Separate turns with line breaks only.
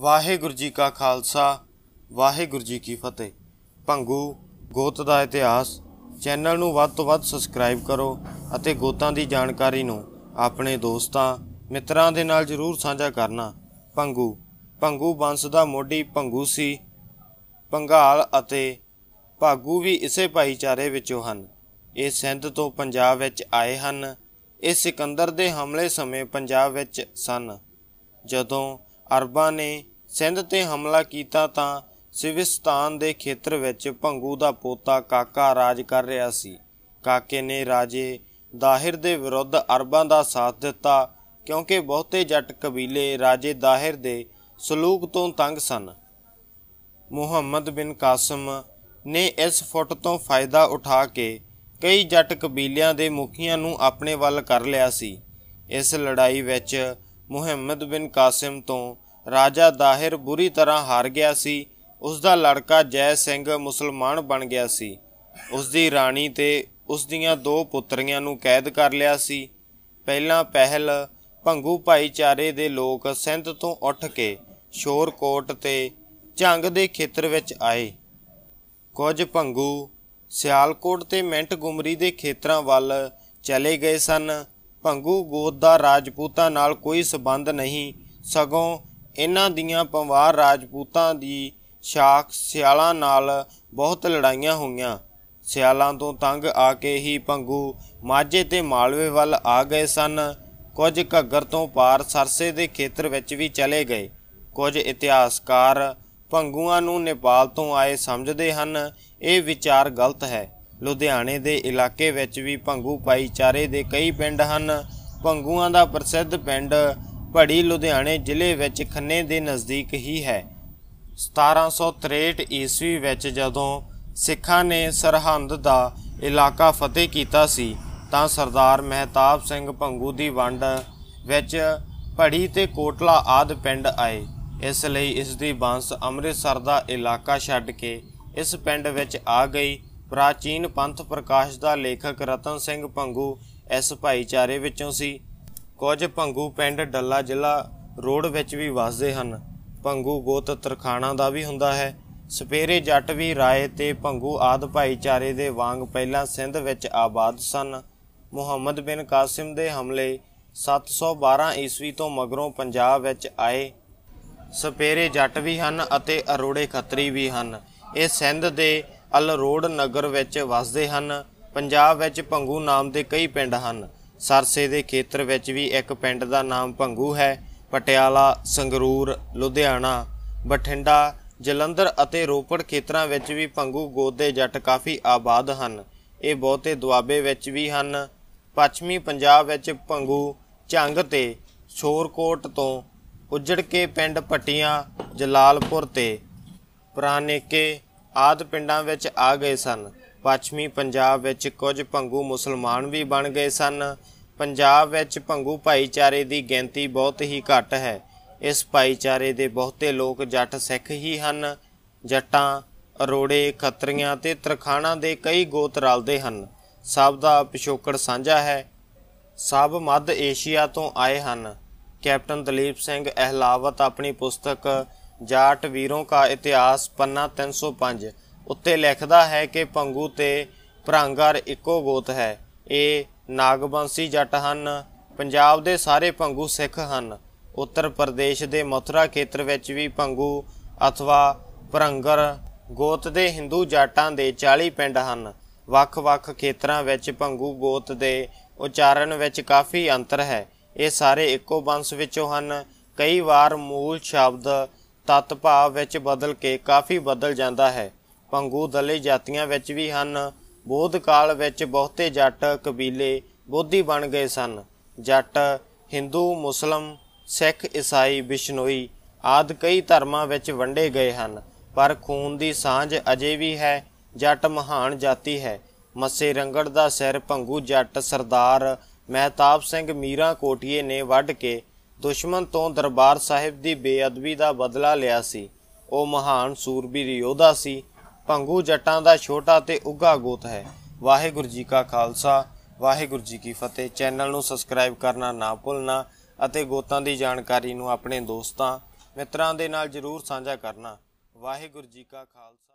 ਵਾਹਿਗੁਰੂ ਜੀ ਕਾ ਖਾਲਸਾ, ਵਾਹਿਗੁਰੂ ਜੀ ਕੀ ਫਤਿਹ। ਭੰਗੂ, ਗੋਤ ਦਾ ਇਤਿਹਾਸ, ਚੈਨਲ ਨੂੰ ਵੱਧ ਤੋਂ ਵੱਧ ਸਬਸਕ੍ਰਾਈਬ ਕਰੋ ਅਤੇ ਗੋਤਾਂ ਦੀ ਜਾਣਕਾਰੀ ਨੂੰ ਆਪਣੇ ਦੋਸਤਾਂ, ਮਿੱਤਰਾਂ ਦੇ ਨਾਲ ਜਰੂਰ ਸਾਂਝਾ ਕਰਨਾ। ਭੰਗੂ ਭੰਗੂ ਬੰਸ ਦਾ ਮੋਢੀ ਭੰਗੂ ਸੀ। ਪੰਘਾਲ ਅਤੇ ਭਾਗੂ ਵੀ ਇਸੇ ਭਾਈਚਾਰੇ ਵਿੱਚੋਂ ਹਨ। ਇਹ ਸਿੰਧ ਤੋਂ ਪੰਜਾਬ ਵਿੱਚ ਆਏ ਹਨ। ਇਹ ਸਿਕੰਦਰ ਦੇ ਹਮਲੇ ਸਮੇਂ ਪੰਜਾਬ ਵਿੱਚ ਸਨ। ਜਦੋਂ ਅਰਬਾਂ ਨੇ ਸਿੰਧ ਤੇ ਹਮਲਾ ਕੀਤਾ ਤਾਂ ਸਿਵਿਸਤਾਨ ਦੇ ਖੇਤਰ ਵਿੱਚ ਭੰਗੂ ਦਾ ਪੋਤਾ ਕਾਕਾ ਰਾਜ ਕਰ ਰਿਹਾ ਸੀ। ਕਾਕੇ ਨੇ ਰਾਜੇ ਦਾਹਿਰ ਦੇ ਵਿਰੁੱਧ ਅਰਬਾਂ ਦਾ ਸਾਥ ਦਿੱਤਾ ਕਿਉਂਕਿ ਬਹੁਤੇ ਜੱਟ ਕਬੀਲੇ ਰਾਜੇ ਦਾਹਿਰ ਦੇ ਸਲੂਕ ਤੋਂ ਤੰਗ ਸਨ। ਮੁਹੰਮਦ ਬਿਨ ਕਾਸਮ ਨੇ ਇਸ ਫੁੱਟ ਤੋਂ ਫਾਇਦਾ ਉਠਾ ਕੇ ਕਈ ਜੱਟ ਕਬੀਲਿਆਂ ਦੇ ਮੁਖੀਆਂ ਨੂੰ ਆਪਣੇ ਵੱਲ ਕਰ ਲਿਆ ਸੀ। ਇਸ ਲੜਾਈ ਵਿੱਚ ਮੁਹੰਮਦ ਬਿਨ ਕਾਸਿਮ ਤੋਂ ਰਾਜਾ ਦਾਹਿਰ ਬੁਰੀ ਤਰ੍ਹਾਂ ਹਾਰ ਗਿਆ ਸੀ। ਉਸ ਦਾ ਲੜਕਾ ਜੈ ਸਿੰਘ ਮੁਸਲਮਾਨ ਬਣ ਗਿਆ ਸੀ। ਉਸ ਦੀ ਰਾਣੀ ਤੇ ਉਸ ਦੀਆਂ ਦੋ ਪੁੱਤਰੀਆਂ ਨੂੰ ਕੈਦ ਕਰ ਲਿਆ ਸੀ। ਪਹਿਲਾਂ ਪਹਿਲ ਭੰਗੂ ਭਾਈਚਾਰੇ ਦੇ ਲੋਕ ਸਿੰਧ ਤੋਂ ਉੱਠ ਕੇ ਸ਼ੋਰਕੋਟ ਤੇ ਝੰਗ ਦੇ ਖੇਤਰ ਵਿੱਚ ਆਏ। ਕੁਝ ਭੰਗੂ ਸਿਆਲਕੋਟ ਤੇ ਮਿੰਟ ਗੁਮਰੀ ਦੇ ਖੇਤਰਾਂ ਵੱਲ ਚਲੇ ਗਏ ਸਨ। ਭੰਗੂ ਗੋਦ ਦਾ ਰਾਜਪੂਤਾਂ ਨਾਲ ਕੋਈ ਸਬੰਧ ਨਹੀਂ, ਸਗੋਂ ਇਹਨਾਂ ਦੀਆਂ ਪੰਵਾਰ ਰਾਜਪੂਤਾਂ ਦੀ ਸ਼ਾਖ ਸਿਆਲਾਂ ਨਾਲ ਬਹੁਤ ਲੜਾਈਆਂ ਹੋਈਆਂ। ਸਿਆਲਾਂ ਤੋਂ ਤੰਗ ਆ ਕੇ ਹੀ ਭੰਗੂ ਮਾਝੇ ਤੇ ਮਾਲਵੇ ਵੱਲ ਆ ਗਏ ਸਨ। ਕੁਝ ਘੱਗਰ ਤੋਂ ਪਾਰ ਸਰਸੇ ਦੇ ਖੇਤਰ ਵਿੱਚ ਵੀ ਚਲੇ ਗਏ। ਕੁਝ ਇਤਿਹਾਸਕਾਰ ਭੰਗੂਆਂ ਨੂੰ ਨੇਪਾਲ ਤੋਂ ਆਏ ਸਮਝਦੇ ਹਨ, ਇਹ ਵਿਚਾਰ ਗਲਤ ਹੈ। ਲੁਧਿਆਣੇ ਦੇ ਇਲਾਕੇ ਵਿੱਚ ਵੀ ਭੰਗੂ ਭਾਈਚਾਰੇ ਦੇ ਕਈ ਪਿੰਡ ਹਨ। ਭੰਗੂਆਂ ਦਾ ਪ੍ਰਸਿੱਧ ਪਿੰਡ ਭੜੀ ਲੁਧਿਆਣੇ ਜ਼ਿਲ੍ਹੇ ਵਿੱਚ ਖੰਨੇ ਦੇ ਨਜ਼ਦੀਕ ਹੀ ਹੈ। 1763 ਈਸਵੀ ਵਿੱਚ ਜਦੋਂ ਸਿੱਖਾਂ ਨੇ ਸਰਹੰਦ ਦਾ ਇਲਾਕਾ ਫਤਿਹ ਕੀਤਾ ਸੀ, ਤਾਂ ਸਰਦਾਰ ਮਹਿਤਾਬ ਸਿੰਘ ਭੰਗੂ ਦੀ ਵੰਡ ਵਿੱਚ ਭੜੀ ਤੇ ਕੋਟਲਾ ਆਦ ਪਿੰਡ ਆਏ। ਇਸ ਲਈ ਇਸ ਦੀ ਬਾਂਸ ਅੰਮ੍ਰਿਤਸਰ ਦਾ ਇਲਾਕਾ ਛੱਡ ਕੇ ਇਸ ਪਿੰਡ ਵਿੱਚ ਆ ਗਈ। ਪ੍ਰਾਚੀਨ ਪੰਥ ਪ੍ਰਕਾਸ਼ ਦਾ ਲੇਖਕ ਰਤਨ ਸਿੰਘ ਭੰਗੂ ਇਸ ਭਾਈਚਾਰੇ ਵਿੱਚੋਂ ਸੀ। ਕੁਝ ਭੰਗੂ ਪਿੰਡ ਡੱਲਾ ਜ਼ਿਲ੍ਹਾ ਰੋਡ ਵਿੱਚ ਵੀ ਵਸਦੇ ਹਨ। ਭੰਗੂ ਗੋਤ ਤਰਖਾਣਾ ਦਾ ਵੀ ਹੁੰਦਾ ਹੈ। ਸਪੇਰੇ ਜੱਟ ਵੀ ਰਾਏ ਤੇ ਭੰਗੂ ਆਦ ਭਾਈਚਾਰੇ ਦੇ ਵਾਂਗ ਪਹਿਲਾਂ ਸਿੰਧ ਵਿੱਚ ਆਬਾਦ ਸਨ। ਮੁਹੰਮਦ ਬਿਨ ਕਾਸਿਮ ਦੇ ਹਮਲੇ 712 ਈਸਵੀ ਤੋਂ ਮਗਰੋਂ ਪੰਜਾਬ ਵਿੱਚ ਆਏ। ਸਪੇਰੇ ਜੱਟ ਵੀ ਹਨ ਅਤੇ ਅਰੋੜੇ ਖੱਤਰੀ ਵੀ ਹਨ। ਇਹ ਸਿੰਧ ਦੇ ਅਲਰੋੜ ਨਗਰ ਵਿੱਚ ਵਸਦੇ ਹਨ। ਪੰਜਾਬ ਵਿੱਚ ਭੰਗੂ ਨਾਮ ਦੇ ਕਈ ਪਿੰਡ ਹਨ। ਸਰਸੇ ਦੇ ਖੇਤਰ ਵਿੱਚ ਵੀ ਇੱਕ ਪਿੰਡ ਦਾ ਨਾਮ ਭੰਗੂ ਹੈ। ਪਟਿਆਲਾ, ਸੰਗਰੂਰ, ਲੁਧਿਆਣਾ, ਬਠਿੰਡਾ, ਜਲੰਧਰ ਅਤੇ ਰੋਪੜ ਖੇਤਰਾਂ ਵਿੱਚ ਵੀ ਭੰਗੂ ਗੋਤ ਦੇ ਜੱਟ ਕਾਫੀ ਆਬਾਦ ਹਨ। ਇਹ ਬਹੁਤੇ ਦੁਆਬੇ ਵਿੱਚ ਵੀ ਹਨ। ਪੱਛਮੀ ਪੰਜਾਬ ਵਿੱਚ ਭੰਗੂ ਝੰਗ ਤੇ ਸ਼ੋਰਕੋਟ ਤੋਂ ਉੱਜੜ ਕੇ ਪਿੰਡ ਪੱਟੀਆਂ, ਜਲਾਲਪੁਰ ਤੇ ਪ੍ਰਾਨੇਕੇ ਆਦ ਪਿੰਡਾਂ ਵਿੱਚ ਆ ਗਏ ਸਨ। ਪੱਛਮੀ ਪੰਜਾਬ ਵਿੱਚ ਕੁਝ ਭੰਗੂ ਮੁਸਲਮਾਨ ਵੀ ਬਣ ਗਏ ਸਨ। ਪੰਜਾਬ ਵਿੱਚ ਭੰਗੂ ਭਾਈਚਾਰੇ ਦੀ ਗਿਣਤੀ ਬਹੁਤ ਹੀ ਘੱਟ ਹੈ। ਇਸ ਭਾਈਚਾਰੇ ਦੇ ਬਹੁਤੇ ਲੋਕ ਜੱਟ ਸਿੱਖ ਹੀ ਹਨ। ਜੱਟਾਂ, ਅਰੋੜੇ, ਖੱਤਰੀਆਂ ਤੇ ਤਰਖਾਣਾ ਦੇ ਕਈ ਗੋਤ ਰਲਦੇ ਹਨ। ਸਭ ਦਾ ਪਿਛੋਕੜ ਸਾਂਝਾ ਹੈ। ਸਭ ਮੱਧ ਏਸ਼ੀਆ ਤੋਂ ਆਏ ਹਨ। ਕੈਪਟਨ ਦਲੀਪ ਸਿੰਘ ਅਹਿਲਾਵਤ ਆਪਣੀ ਪੁਸਤਕ ਜਾਟ ਵੀਰੋਂ ਕਾ ਇਤਿਹਾਸ ਪੰਨਾ 305 ਉੱਤੇ ਲਿਖਦਾ ਹੈ ਕਿ ਪੰਗੂ ਤੇ ਭਰਾਂਗਰ ਇੱਕੋ ਗੋਤ ਹੈ। ਇਹ ਨਾਗਵੰਸ਼ੀ ਜੱਟ ਹਨ। ਪੰਜਾਬ ਦੇ ਸਾਰੇ ਪੰਗੂ ਸਿੱਖ ਹਨ। ਉੱਤਰ ਪ੍ਰਦੇਸ਼ ਦੇ ਮਥੁਰਾ ਖੇਤਰ ਵਿੱਚ ਵੀ ਪੰਗੂ ਅਥਵਾ ਭਰੰਗਰ ਗੋਤ ਦੇ ਹਿੰਦੂ ਜਾਟਾਂ ਦੇ 40 ਪਿੰਡ ਹਨ। ਵੱਖ-ਵੱਖ ਖੇਤਰਾਂ ਵਿੱਚ ਪੰਗੂ ਗੋਤ ਦੇ ਉਚਾਰਨ ਵਿੱਚ ਕਾਫੀ ਅੰਤਰ ਹੈ। ਇਹ ਸਾਰੇ ਇੱਕੋ ਬੰਸ ਵਿੱਚੋਂ ਹਨ। ਕਈ ਵਾਰ ਮੂਲ ਸ਼ਬਦ ਤਤ ਭਾਵ ਵਿੱਚ ਬਦਲ ਕੇ ਕਾਫੀ ਬਦਲ ਜਾਂਦਾ ਹੈ। ਪੰਗੂ ਦਲੇ ਜਾਤੀਆਂ ਵਿੱਚ ਵੀ ਹਨ। ਬੋਧ ਕਾਲ ਵਿੱਚ ਬਹੁਤੇ ਜੱਟ ਕਬੀਲੇ ਬੋਧੀ ਬਣ ਗਏ ਸਨ। ਜੱਟ, ਹਿੰਦੂ, ਮੁਸਲਮ, ਸਿੱਖ, ਈਸਾਈ, ਬਿਸ਼ਨੋਈ ਆਦ ਕਈ ਧਰਮਾਂ ਵਿੱਚ ਵੰਡੇ ਗਏ ਹਨ। ਪਰ ਖੂਨ ਦੀ ਸਾਂਝ ਅਜੇ ਵੀ ਹੈ। ਜੱਟ ਮਹਾਨ ਜਾਤੀ ਹੈ। ਮੱਸੇ ਰੰਗੜ ਦਾ ਸਿਰ ਭੰਗੂ ਜੱਟ ਸਰਦਾਰ ਮਹਿਤਾਬ ਸਿੰਘ ਮੀਰਾ ਕੋਟੀਏ ਨੇ ਵੱਢ ਕੇ ਦੁਸ਼ਮਣ ਤੋਂ ਦਰਬਾਰ ਸਾਹਿਬ ਦੀ ਬੇਅਦਬੀ ਦਾ ਬਦਲਾ ਲਿਆ ਸੀ। ਉਹ ਮਹਾਨ ਸੂਰਬੀਰ ਯੋਧਾ ਸੀ। ਭੰਗੂ ਜੱਟਾਂ ਦਾ ਛੋਟਾ ਤੇ ਉੱਗਾ ਗੋਤ ਹੈ। ਵਾਹਿਗੁਰੂ ਜੀ ਕਾ ਖਾਲਸਾ, ਵਾਹਿਗੁਰੂ ਜੀ ਕੀ ਫਤਿਹ। ਚੈਨਲ ਨੂੰ ਸਬਸਕ੍ਰਾਈਬ ਕਰਨਾ ਨਾ ਭੁੱਲਣਾ ਅਤੇ ਗੋਤਾਂ ਦੀ ਜਾਣਕਾਰੀ ਨੂੰ ਆਪਣੇ ਦੋਸਤਾਂ, ਮਿੱਤਰਾਂ ਦੇ ਨਾਲ ਜਰੂਰ ਸਾਂਝਾ ਕਰਨਾ। ਵਾਹਿਗੁਰੂ ਜੀ ਕਾ ਖਾਲਸਾ।